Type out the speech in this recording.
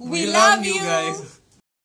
We, love, you guys.